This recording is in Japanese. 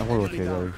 Aku rotate abi.